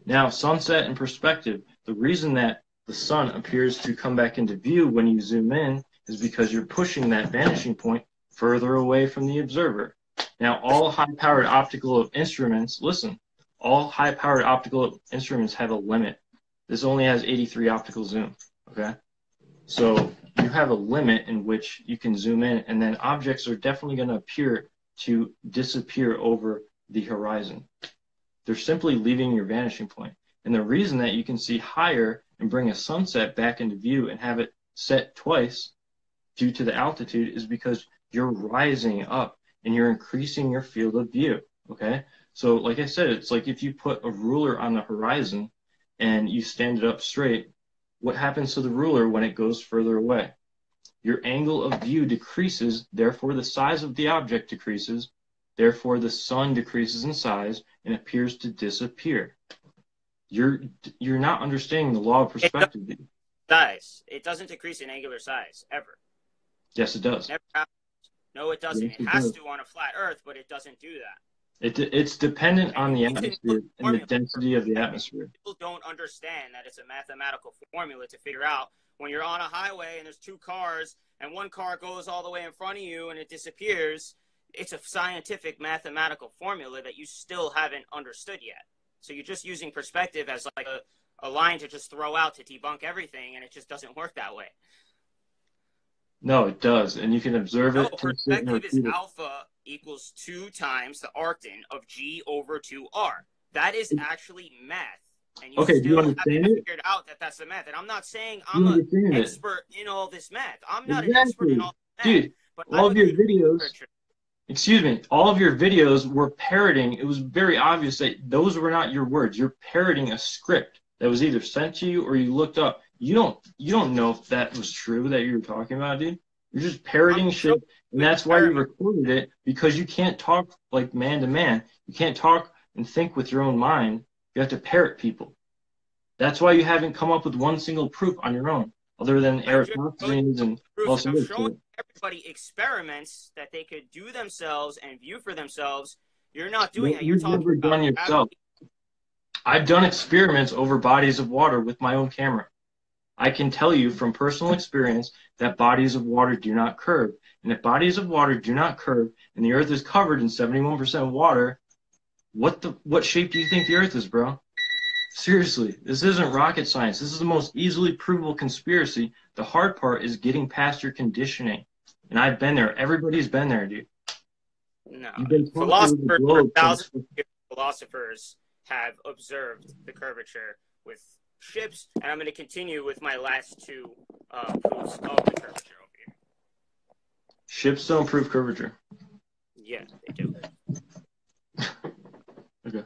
Now, sunset and perspective. The reason that the sun appears to come back into view when you zoom in is because you're pushing that vanishing point further away from the observer. Now, all high-powered optical instruments, listen, all high-powered optical instruments have a limit. This only has 83 optical zoom, okay? So you have a limit in which you can zoom in, and then objects are definitely going to appear to disappear over the horizon. They're simply leaving your vanishing point. And the reason that you can see higher and bring a sunset back into view and have it set twice due to the altitude is because you're rising up and you're increasing your field of view. Okay. So, like I said, it's like if you put a ruler on the horizon and you stand it up straight, what happens to the ruler when it goes further away? Your angle of view decreases, therefore the size of the object decreases, therefore the sun decreases in size and appears to disappear. You're you're not understanding the law of perspective. Size. It doesn't decrease in angular size ever. Yes, it does. Never. No, it doesn't. Yes, it it has does. to on a flat Earth, but it doesn't do that. It, it's dependent on the atmosphere and the density of the atmosphere. People don't understand that it's a mathematical formula to figure out when you're on a highway and there's two cars and one car goes all the way in front of you and it disappears. It's a scientific mathematical formula that you still haven't understood yet. So you're just using perspective as like a, a line to just throw out to debunk everything, and it just doesn't work that way. No, it does, and you can observe No, it, taste it, and perspective is alpha equals two times the arctan of g over two r. That is actually math, and you Okay, do you still understand haven't it? figured out that that's the math. And I'm not saying I'm an understand it, expert in all this math. I'm not an expert in all this math. dude. but All of your videos, excuse me, all of your videos were parroting. It was very obvious that those were not your words. You're parroting a script that was either sent to you or you looked up. You don't you don't know if that was true that you were talking about, dude. You're just parroting shit, and that's why you recorded it because you can't talk like man to man. You can't talk and think with your own mind. You have to parrot people. That's why you haven't come up with one single proof on your own, other than Eratosthenes and Proof, I'm showing everybody experiments that they could do themselves and view for themselves. You're not doing What that. You're you've talking never about done yourself. I've done experiments over bodies of water with my own camera. I can tell you from personal experience that bodies of water do not curve. And if bodies of water do not curve and the earth is covered in 71% water, what the what shape do you think the earth is, bro? Seriously, this isn't rocket science. This is the most easily provable conspiracy. The hard part is getting past your conditioning. And I've been there. Everybody's been there, dude. No. Been taught the Philosophers for thousands of years, philosophers have observed the curvature with ships, and I'm going to continue with my last two uh, proofs of the curvature over here. Ships don't prove curvature. Yeah, they do. [LAUGHS] Okay.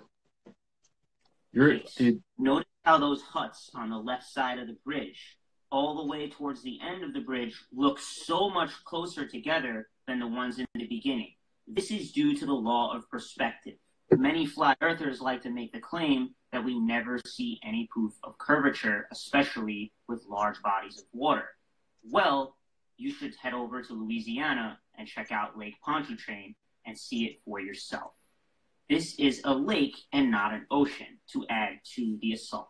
You're dude. Notice how those huts on the left side of the bridge, all the way towards the end of the bridge, look so much closer together than the ones in the beginning. This is due to the law of perspective. Many flat earthers like to make the claim that we never see any proof of curvature, especially with large bodies of water. Well, you should head over to Louisiana and check out Lake Pontchartrain and see it for yourself. This is a lake and not an ocean, to add to the assault.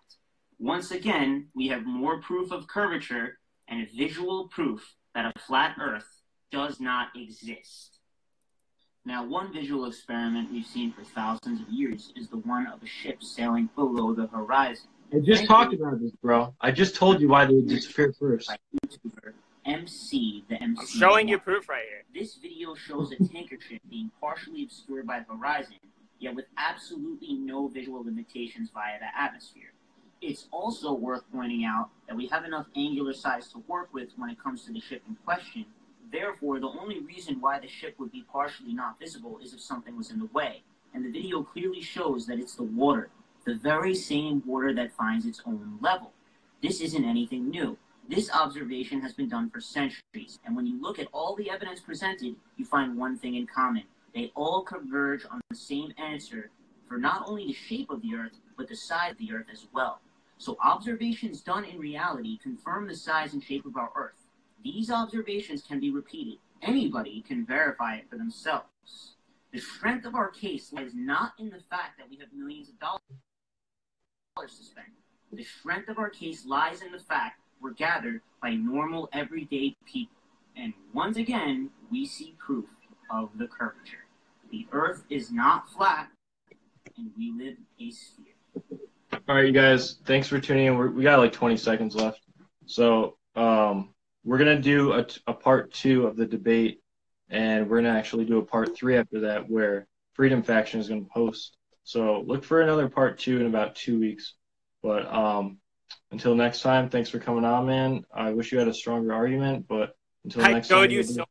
Once again, we have more proof of curvature and visual proof that a flat Earth does not exist. Now, one visual experiment we've seen for thousands of years is the one of a ship sailing below the horizon. I just talked about this, bro. I just told you why they would disappear first. By YouTuber MC, the MC. I'm showing you proof right here. This video shows a tanker ship being partially obscured by the horizon, yet with absolutely no visual limitations via the atmosphere. It's also worth pointing out that we have enough angular size to work with when it comes to the ship in question. Therefore, the only reason why the ship would be partially not visible is if something was in the way. And the video clearly shows that it's the water, the very same water that finds its own level. This isn't anything new. This observation has been done for centuries, and when you look at all the evidence presented, you find one thing in common. They all converge on the same answer for not only the shape of the Earth, but the size of the Earth as well. So observations done in reality confirm the size and shape of our Earth. These observations can be repeated. Anybody can verify it for themselves. The strength of our case lies not in the fact that we have millions of dollars to spend. The strength of our case lies in the fact we're gathered by normal, everyday people. And once again, we see proof of the curvature. The Earth is not flat, and we live a sphere. All right, you guys. Thanks for tuning in. We're, we got like 20 seconds left, so um, we're gonna do a, a part two of the debate, and we're gonna actually do a part three after that, where Freedom Faction is gonna post. So look for another part two in about two weeks. But um, until next time, thanks for coming on, man. I wish you had a stronger argument, but until I next time. you so